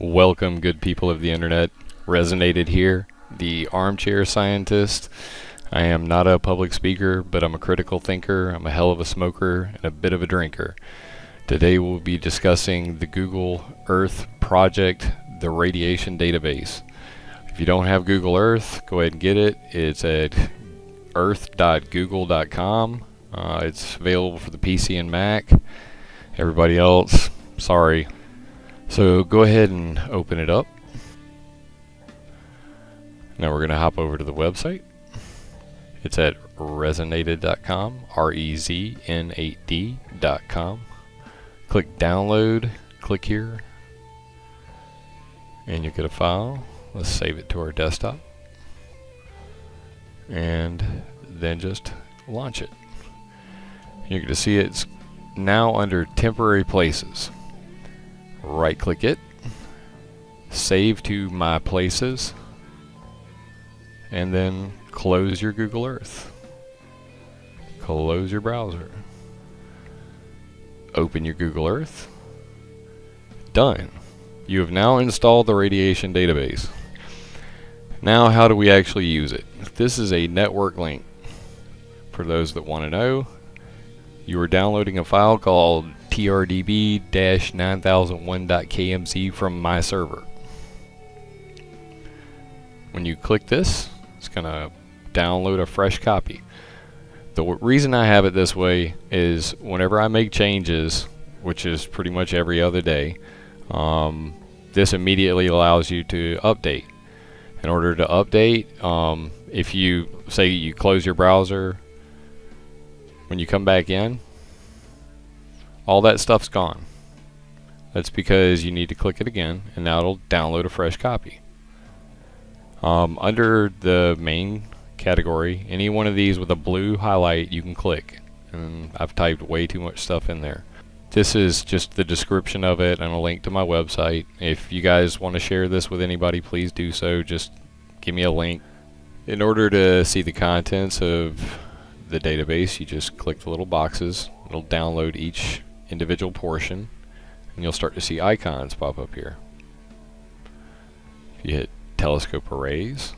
Welcome, good people of the internet. Rezn8d here, the armchair scientist. I am not a public speaker, but I'm a critical thinker. I'm a hell of a smoker and a bit of a drinker. Today we'll be discussing the Google Earth project, the radiation database. If you don't have Google Earth, go ahead and get it. It's at earth.google.com. Uh, it's available for the PC and Mac. Everybody else, sorry, so go ahead and open it up. Now we're going to hop over to the website. It's at rezn8d.com, R-E-Z-N-8-D.com. Click download, click here, and you'll get a file. Let's save it to our desktop. And then just launch it. You're going to see it's now under temporary places right click it, save to my places, and then close your Google Earth. Close your browser. Open your Google Earth. Done. You have now installed the radiation database. Now how do we actually use it? This is a network link. For those that want to know, you are downloading a file called trdb-9001.kmz from my server. When you click this, it's going to download a fresh copy. The reason I have it this way is whenever I make changes, which is pretty much every other day, um, this immediately allows you to update. In order to update, um, if you say you close your browser, when you come back in, all that stuff's gone. That's because you need to click it again and now it'll download a fresh copy. Um, under the main category, any one of these with a blue highlight you can click. And I've typed way too much stuff in there. This is just the description of it and a link to my website. If you guys want to share this with anybody, please do so. Just give me a link. In order to see the contents of the database, you just click the little boxes. It'll download each individual portion and you'll start to see icons pop up here. If you hit telescope arrays,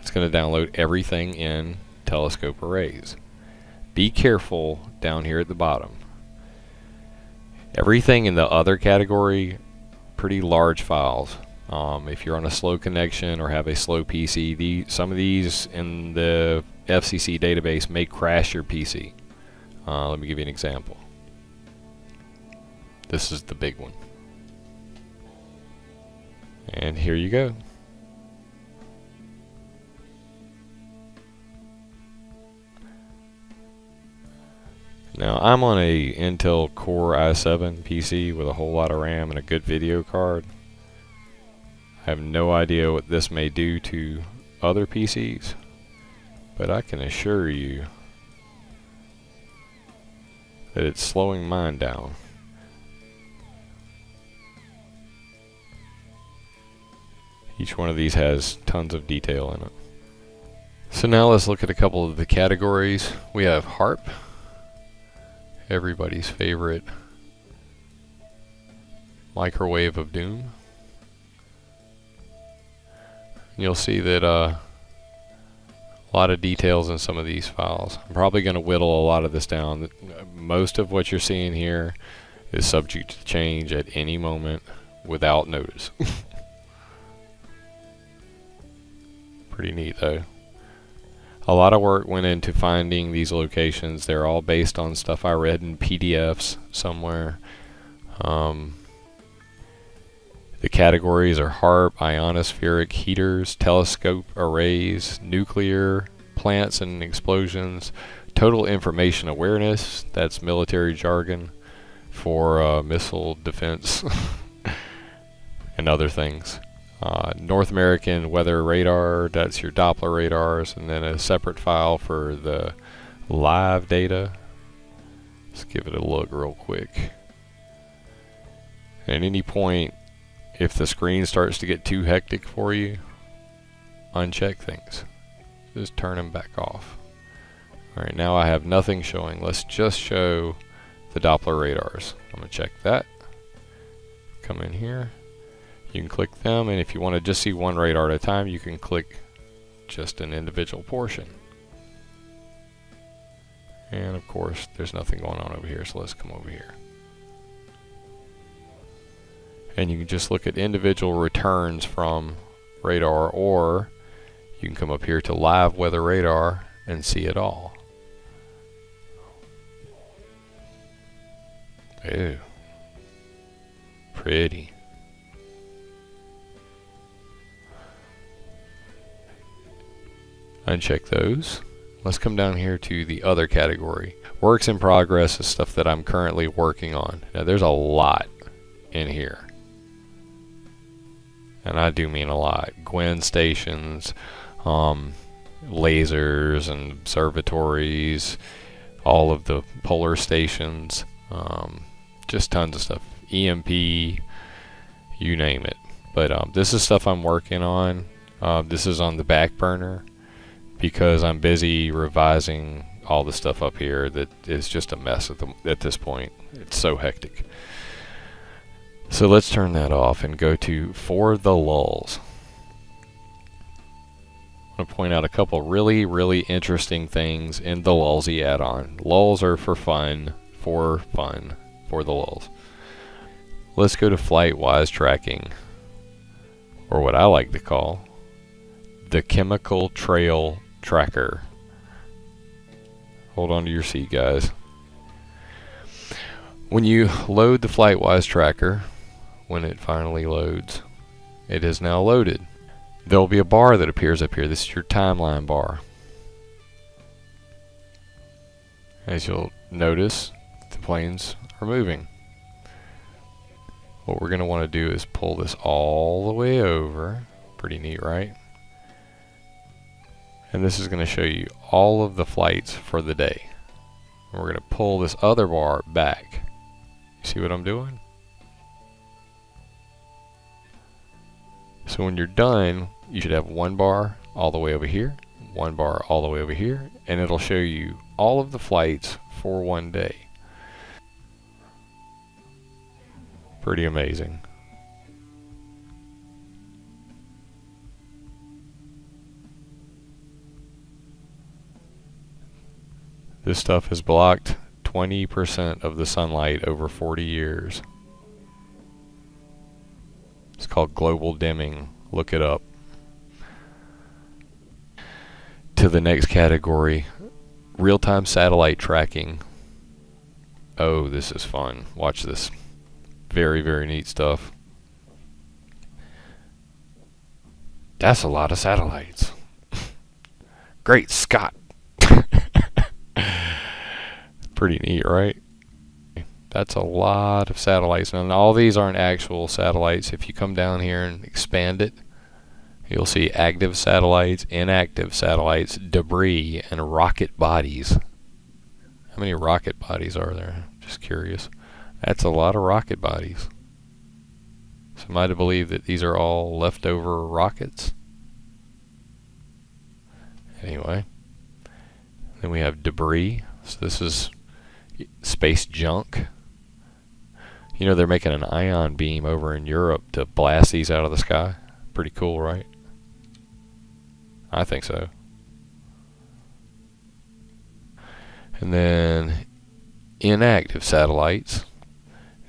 it's going to download everything in telescope arrays. Be careful down here at the bottom. Everything in the other category, pretty large files. Um, if you're on a slow connection or have a slow PC, the, some of these in the FCC database may crash your PC. Uh, let me give you an example. This is the big one. And here you go. Now I'm on a Intel Core i7 PC with a whole lot of RAM and a good video card. I have no idea what this may do to other PCs, but I can assure you that it's slowing mine down. Each one of these has tons of detail in it. So now let's look at a couple of the categories. We have HAARP, everybody's favorite microwave of doom. You'll see that uh, a lot of details in some of these files. I'm probably going to whittle a lot of this down. Most of what you're seeing here is subject to change at any moment without notice. Pretty neat though. A lot of work went into finding these locations. They're all based on stuff I read in PDFs somewhere. Um, the categories are HAARP, ionospheric heaters, telescope arrays, nuclear, plants and explosions, total information awareness, that's military jargon for uh, missile defense and other things. Uh, North American weather radar, that's your Doppler radars, and then a separate file for the live data. Let's give it a look real quick. At any point, if the screen starts to get too hectic for you, uncheck things. Just turn them back off. Alright, now I have nothing showing. Let's just show the Doppler radars. I'm going to check that. Come in here. You can click them, and if you want to just see one radar at a time, you can click just an individual portion. And of course, there's nothing going on over here, so let's come over here. And you can just look at individual returns from radar, or you can come up here to live weather radar and see it all. Ew. Pretty. Uncheck those. Let's come down here to the other category. Works in progress is stuff that I'm currently working on. Now there's a lot in here. And I do mean a lot. GWEN stations, um, lasers and observatories, all of the polar stations, um, just tons of stuff. EMP, you name it. But um, this is stuff I'm working on. Uh, this is on the back burner because I'm busy revising all the stuff up here that is just a mess at, the, at this point. It's so hectic. So let's turn that off and go to For the Lulz. I'm going to point out a couple really, really interesting things in the Lulzy add-on. Lulz are for fun, for fun, for the lulz. Let's go to FlightWise tracking, or what I like to call the chemical trail tracker. Hold on to your seat, guys. When you load the FlightWise tracker, when it finally loads, it is now loaded. There will be a bar that appears up here. This is your timeline bar. As you'll notice, the planes are moving. What we're going to want to do is pull this all the way over. Pretty neat, right? And this is going to show you all of the flights for the day. And we're going to pull this other bar back. You see what I'm doing? So when you're done, you should have one bar all the way over here, one bar all the way over here, and it'll show you all of the flights for one day. Pretty amazing. This stuff has blocked 20% of the sunlight over 40 years. It's called global dimming. Look it up. To the next category, real-time satellite tracking. Oh, this is fun. Watch this. Very, very neat stuff. That's a lot of satellites. Great Scott. Pretty neat, right? That's a lot of satellites. And all these aren't actual satellites. If you come down here and expand it, you'll see active satellites, inactive satellites, debris, and rocket bodies. How many rocket bodies are there? Just curious. That's a lot of rocket bodies. So am I to believe that these are all leftover rockets? Anyway. Then we have debris. So this is space junk. You know, they're making an ion beam over in Europe to blast these out of the sky. Pretty cool, right? I think so. And then inactive satellites.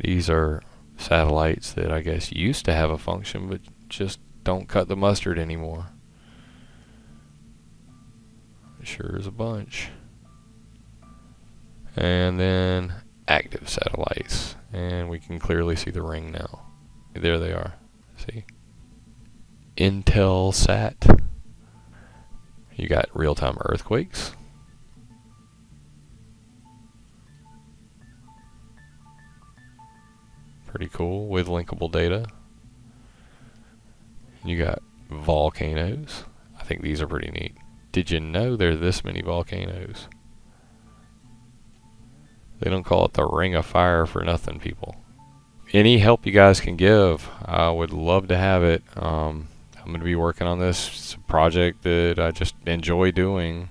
These are satellites that I guess used to have a function but just don't cut the mustard anymore. Sure is a bunch and then active satellites. And we can clearly see the ring now. There they are. See? Intelsat. You got real-time earthquakes. Pretty cool with linkable data. You got volcanoes. I think these are pretty neat. Did you know there are this many volcanoes they don't call it the Ring of Fire for nothing, people. Any help you guys can give, I would love to have it. Um, I'm going to be working on this. Project that I just enjoy doing.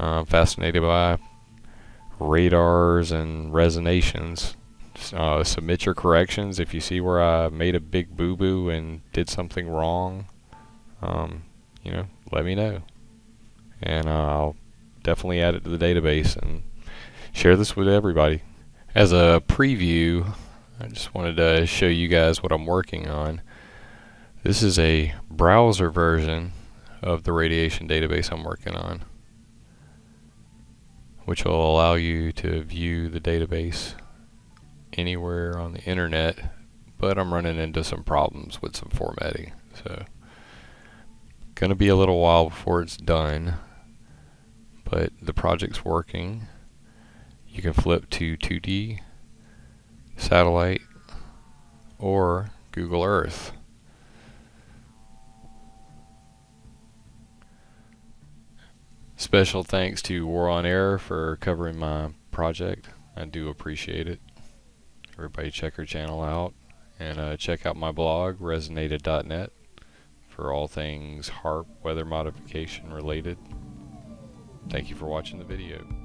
Uh, I'm fascinated by radars and resonations. uh, submit your corrections if you see where I made a big boo-boo and did something wrong. Um, you know, let me know, and uh, I'll definitely add it to the database and share this with everybody. As a preview, I just wanted to show you guys what I'm working on. This is a browser version of the radiation database I'm working on, which will allow you to view the database anywhere on the internet, but I'm running into some problems with some formatting. So, gonna be a little while before it's done, but the project's working. You can flip to 2D, satellite, or Google Earth. Special thanks to War on Air for covering my project. I do appreciate it. Everybody check her channel out and uh, check out my blog rezn8d.net for all things HAARP weather modification related. Thank you for watching the video.